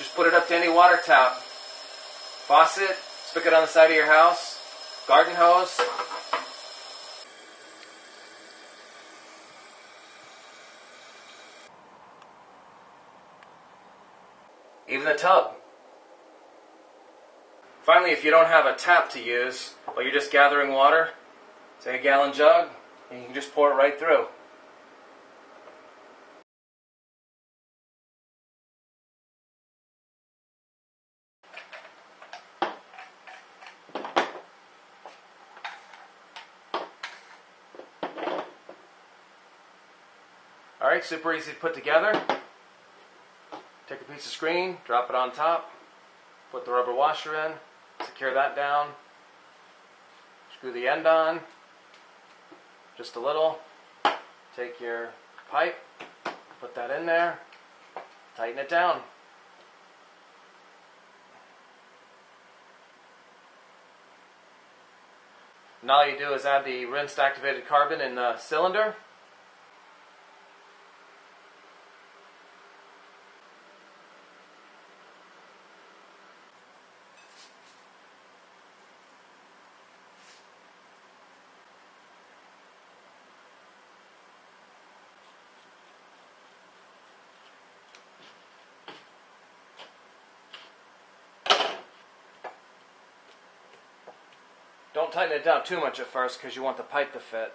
Just put it up to any water tap. Faucet, stick it on the side of your house, garden hose. Even the tub. Finally, if you don't have a tap to use, but you're just gathering water, say a gallon jug, and you can just pour it right through. Alright, super easy to put together. Take a piece of screen, drop it on top, put the rubber washer in, secure that down, screw the end on, just a little. Take your pipe, put that in there, tighten it down. Now all you do is add the rinsed activated carbon in the cylinder. Don't tighten it down too much at first because you want the pipe to fit.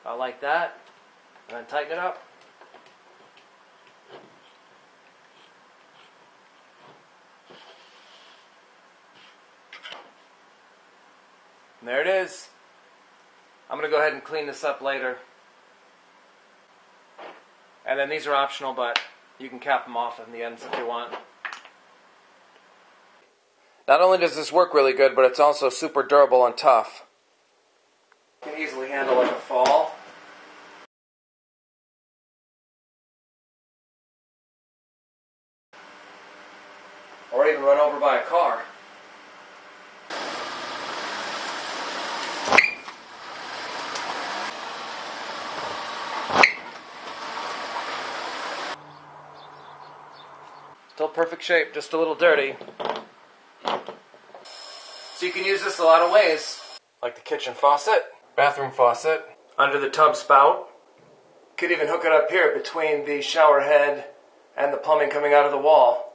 About like that. And then tighten it up. And there it is. I'm going to go ahead and clean this up later. And then these are optional, but you can cap them off in the ends if you want. Not only does this work really good, but it's also super durable and tough. Can easily handle like a fall. Or even run over by a car. Still perfect shape, just a little dirty. So you can use this a lot of ways. Like the kitchen faucet, bathroom faucet, under the tub spout. Could even hook it up here between the shower head and the plumbing coming out of the wall.